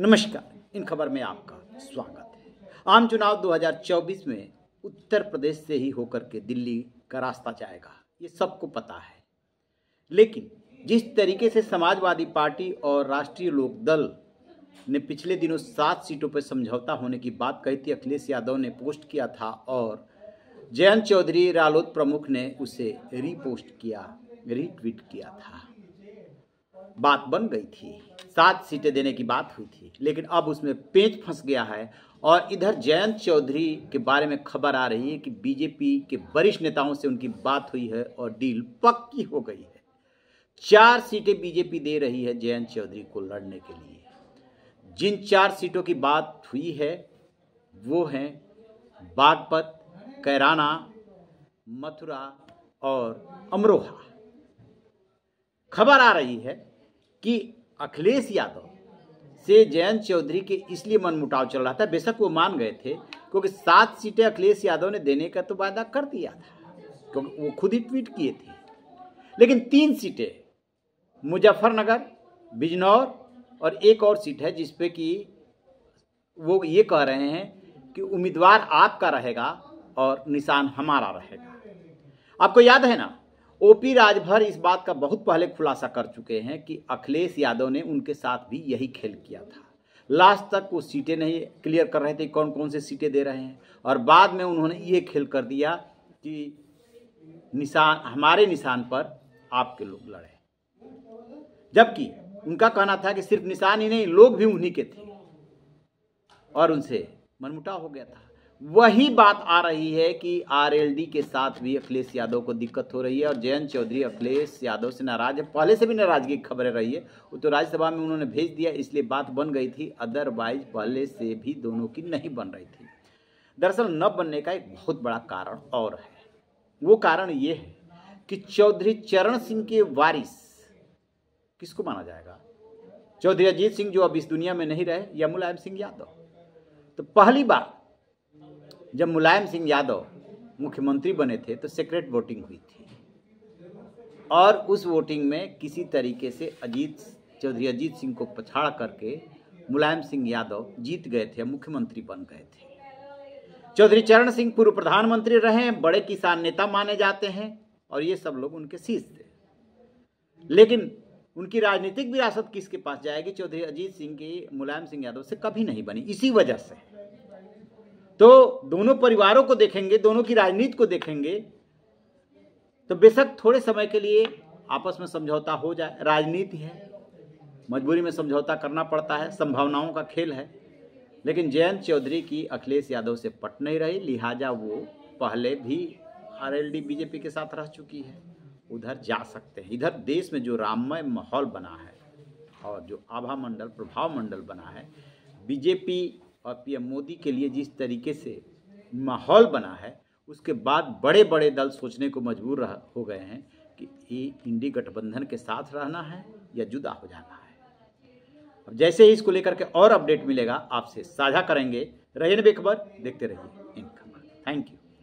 नमस्कार, इन खबर में आपका स्वागत है। आम चुनाव 2024 में उत्तर प्रदेश से ही होकर के दिल्ली का रास्ता जाएगा, ये सबको पता है। लेकिन जिस तरीके से समाजवादी पार्टी और राष्ट्रीय लोक दल ने पिछले दिनों सात सीटों पर समझौता होने की बात कही थी, अखिलेश यादव ने पोस्ट किया था और जयंत चौधरी रालोद प्रमुख ने उसे रीपोस्ट किया, रीट्वीट किया था। बात बन गई थी। सात सीटें देने की बात हुई थी। लेकिन अब उसमें पेंच फंस गया है और इधर जयंत चौधरी के बारे में खबर आ रही है कि बीजेपी के वरिष्ठ नेताओं से उनकी बात हुई है और डील पक्की हो गई है। चार सीटें बीजेपी दे रही है जयंत चौधरी को लड़ने के लिए। जिन चार सीटों की बात हुई है, वो हैं बागपत, कैराना, मथुरा और अमरोहा। खबर आ रही है कि अखिलेश यादव से जयंत चौधरी के इसलिए मनमुटाव चल रहा था। बेशक वो मान गए थे, क्योंकि सात सीटें अखिलेश यादव ने देने का तो वायदा कर दिया था, क्योंकि वो खुद ही ट्वीट किए थे। लेकिन तीन सीटें, मुजफ्फरनगर, बिजनौर और एक और सीट है जिसपे कि वो ये कह रहे हैं कि उम्मीदवार आपका रहेगा और निशान हमारा रहेगा। आपको याद है ना ओपी राजभर इस बात का बहुत पहले खुलासा कर चुके हैं कि अखिलेश यादव ने उनके साथ भी यही खेल किया था। लास्ट तक वो सीटें नहीं क्लियर कर रहे थे कौन कौन से सीटें दे रहे हैं। और बाद में उन्होंने ये खेल कर दिया कि निशान, हमारे निशान पर आपके लोग लड़े। जबकि उनका कहना था कि सिर्फ़ निशान ही नहीं, लोग भी उन्हीं के थे। और उनसे मनमुटाव हो गया था। वही बात आ रही है कि आरएलडी के साथ भी अखिलेश यादव को दिक्कत हो रही है और जयंत चौधरी अखिलेश यादव से नाराज़ है। पहले से भी नाराज़गी की खबरें रही है। वो तो राज्यसभा में उन्होंने भेज दिया, इसलिए बात बन गई थी। अदरवाइज़ पहले से भी दोनों की नहीं बन रही थी। दरअसल, न बनने का एक बहुत बड़ा कारण और है। वो कारण ये है कि चौधरी चरण सिंह के वारिस किसको माना जाएगा? चौधरी अजीत सिंह, जो अब इस दुनिया में नहीं रहे, या मुलायम सिंह यादव। तो पहली बार जब मुलायम सिंह यादव मुख्यमंत्री बने थे तो सेक्रेट वोटिंग हुई थी। और उस वोटिंग में किसी तरीके से अजीत चौधरी, अजीत सिंह को पछाड़ करके मुलायम सिंह यादव जीत गए थे, मुख्यमंत्री बन गए थे। चौधरी चरण सिंह पूर्व प्रधानमंत्री रहे, बड़े किसान नेता माने जाते हैं, और ये सब लोग उनके शीश थे। लेकिन उनकी राजनीतिक विरासत किसके पास जाएगी? चौधरी अजीत सिंह की, मुलायम सिंह यादव से कभी नहीं बनी। इसी वजह से तो दोनों परिवारों को देखेंगे, दोनों की राजनीति को देखेंगे तो बेशक थोड़े समय के लिए आपस में समझौता हो जाए। राजनीति है, मजबूरी में समझौता करना पड़ता है, संभावनाओं का खेल है। लेकिन जयंत चौधरी की अखिलेश यादव से पट नहीं रही, लिहाजा वो पहले भी आरएलडी, बीजेपी के साथ रह चुकी है। उधर जा सकते हैं। इधर देश में जो राममय माहौल बना है और जो आभा मंडल, प्रभाव मंडल बना है, बीजेपी और पीएम मोदी के लिए जिस तरीके से माहौल बना है, उसके बाद बड़े बड़े दल सोचने को मजबूर हो गए हैं कि ये इंडी गठबंधन के साथ रहना है या जुदा हो जाना है। अब जैसे ही इसको लेकर के और अपडेट मिलेगा, आपसे साझा करेंगे। रहिए बेखबर, देखते रहिए इन खबर थैंक यू